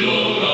Lord.